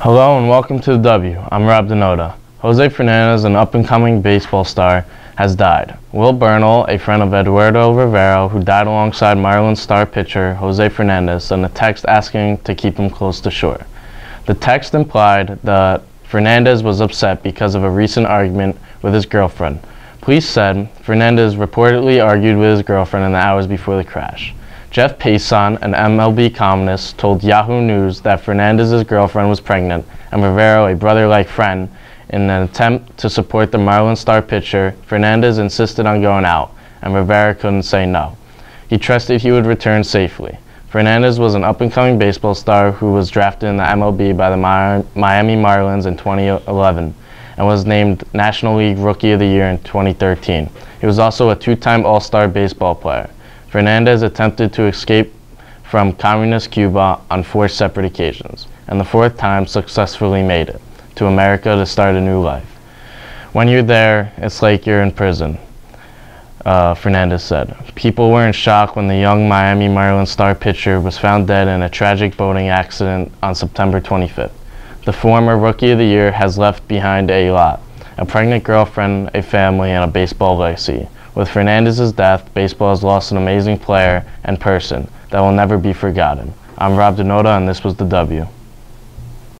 Hello and welcome to the W. I'm Rob Denota. Jose Fernandez, an up-and-coming baseball star, has died. Will Bernal, a friend of Eduardo Rivero, who died alongside Marlins star pitcher Jose Fernandez, sent a text asking to keep him close to shore. The text implied that Fernandez was upset because of a recent argument with his girlfriend. Police said Fernandez reportedly argued with his girlfriend in the hours before the crash. Jeff Passan, an MLB columnist, told Yahoo News that Fernandez's girlfriend was pregnant and Rivero, a brother-like friend, in an attempt to support the Marlins star pitcher, Fernandez insisted on going out, and Rivera couldn't say no. He trusted he would return safely. Fernandez was an up-and-coming baseball star who was drafted in the MLB by the Miami Marlins in 2011 and was named National League Rookie of the Year in 2013. He was also a two-time All-Star baseball player. Fernandez attempted to escape from communist Cuba on four separate occasions, and the fourth time successfully made it to America to start a new life. When you're there, it's like you're in prison, uh, Fernandez said. People were in shock when the young Miami Marlins star pitcher was found dead in a tragic boating accident on September 25th. The former Rookie of the Year has left behind a lot a pregnant girlfriend, a family, and a baseball legacy. With Fernandez's death, baseball has lost an amazing player and person that will never be forgotten. I'm Rob Denota, and this was The W.